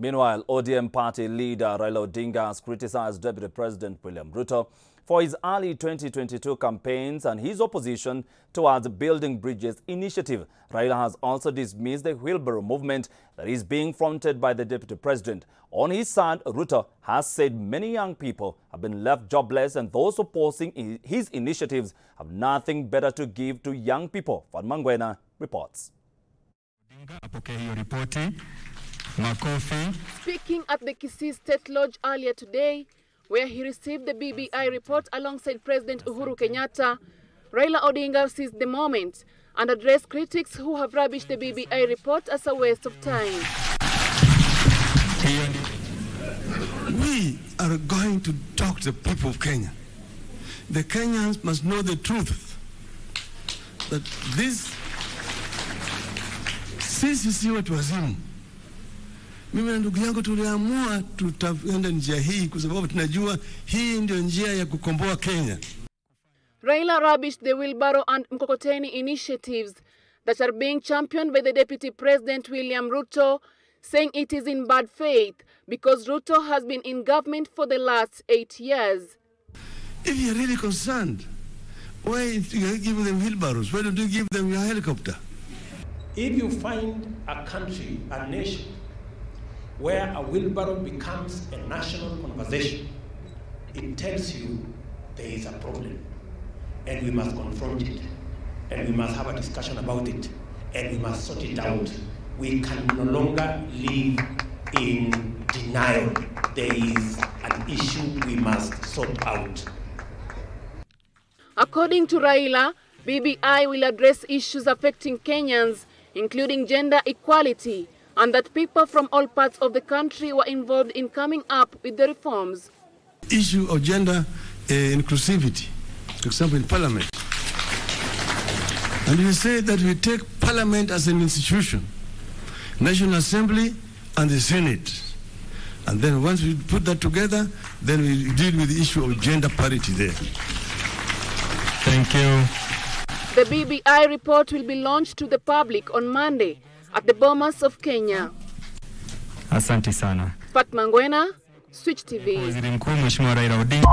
Meanwhile, ODM party leader Raila Odinga has criticized Deputy President William Ruto for his early 2022 campaigns and his opposition towards the Building Bridges initiative. Raila has also dismissed the wheelbarrow movement that is being fronted by the Deputy President. On his side, Ruto has said many young people have been left jobless and those opposing his initiatives have nothing better to give to young people. Fatuma Ngwena reports. Makofi. Speaking at the Kisii State Lodge earlier today, where he received the BBI report alongside President Uhuru Kenyatta, Raila Odinga seized the moment and addressed critics who have rubbished the BBI report as a waste of time. We are going to talk to the people of Kenya. The Kenyans must know the truth that this sisi si watu wazimu. Mimi na ndugu yangu tuliamua tutaenda njia hii kwa sababu tunajua hii ndio njia ya kukomboa Kenya. Raila rubbished the wheelbarrow and mkokoteni initiatives that are being championed by the Deputy President William Ruto, saying it is in bad faith because Ruto has been in government for the last eight years. If you're really concerned, why you give them wheelbarrows? Why don't you give them your helicopter? If you find a country, a nation, where a wheelbarrow becomes a national conversation, it tells you there is a problem and we must confront it and we must have a discussion about it and we must sort it out. We can no longer live in denial. There is an issue we must sort out. According to Raila, BBI will address issues affecting Kenyans, including gender equality, and that people from all parts of the country were involved in coming up with the reforms. issue of gender uh, inclusivity, for example, in parliament. And we say that we take parliament as an institution, National Assembly and the Senate. And then once we put that together, then we deal with the issue of gender parity there. Thank you. The BBI report will be launched to the public on Monday at the Bomas of Kenya. Asante sana. Fatma Ngwena, Switch TV. Waziri Mkuu Mheshimiwa Raila Odinga